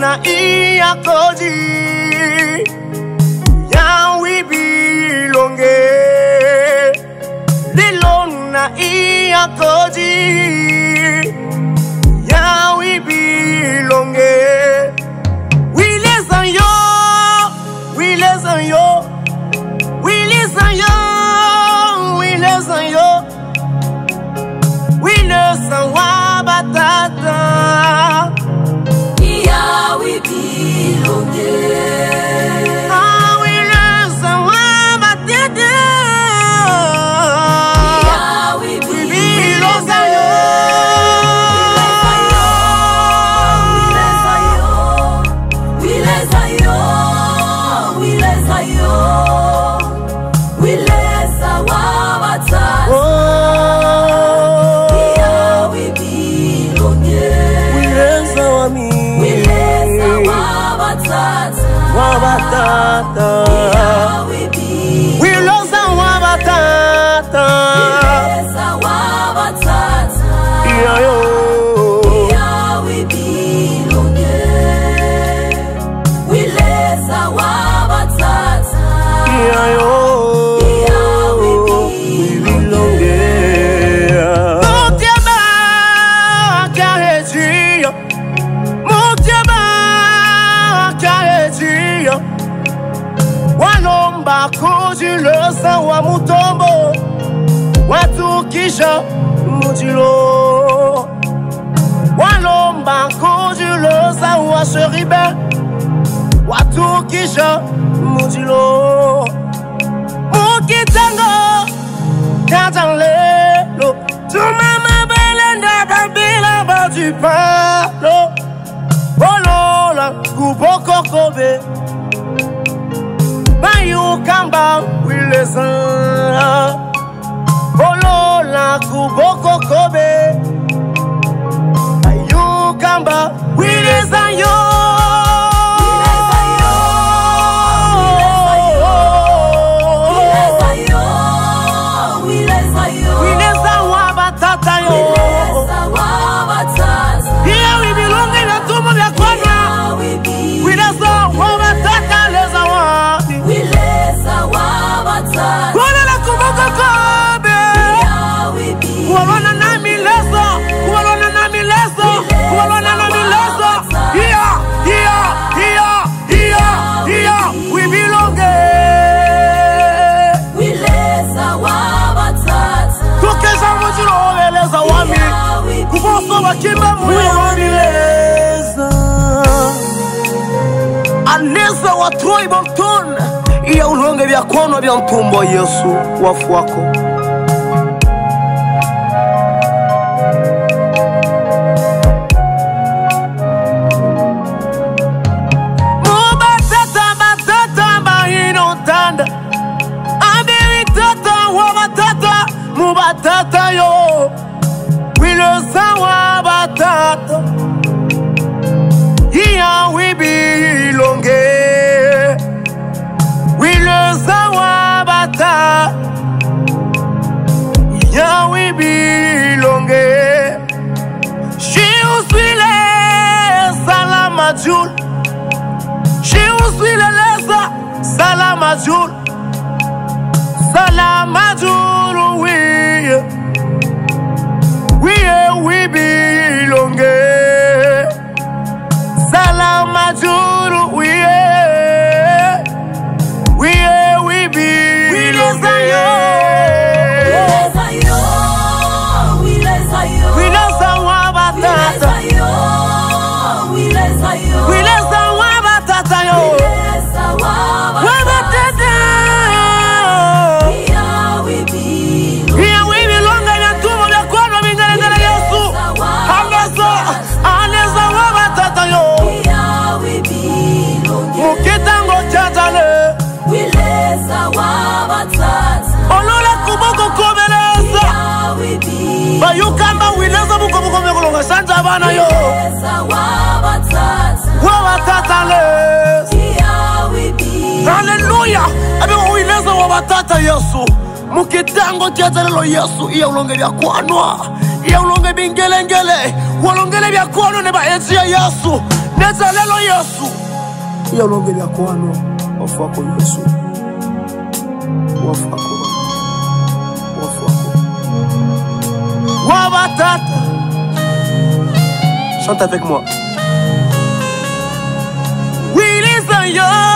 na iya koji Yawi bilonge Lilon na iya koji bilonge Ah, ta Kalomba kujilo sawa mutombo. Watu kisha walomba kujilo sawa sheribe watu kisha mukitango katalelo babila badipalo bolola kubokokobe bajipalo Olola kuboko kobe Bayukamba wileza. Olola kuboko kobe Kuboso bakimba muyo wileza Aneza wa Troy Bolton. Iya ulonge vya kono vya mtumbo Yesu wafu wako salama jul She uswile leza salama jul Wileza yo. Wileza wa batata. yo. Wabatata batata Yawe bilonge Iya wibilonga vya tumo vya kono vingelengele Yesu Aneza, aneza wa batata. Yo. Yawe bilonge Mukitango chatale Wileza wabatata Olola kuboko kobeleza Yawe bilonge Bayukamba wileza buko buko mekolonga Santa bana yo Wileza wabatata Wa batata le. Yawe bilonge Haleluya Abe wileza wa batata Yesu. Mukitango kyatalelo yesu. Iya ulonge byakwanwa iya ulonge bingelengele walongele byakwanwa ne baezi ya yesu. Neza lelo yesu. Iya ulongeli yako wano wafu wako yesu. Wafu wako Chante avec moi. Oui.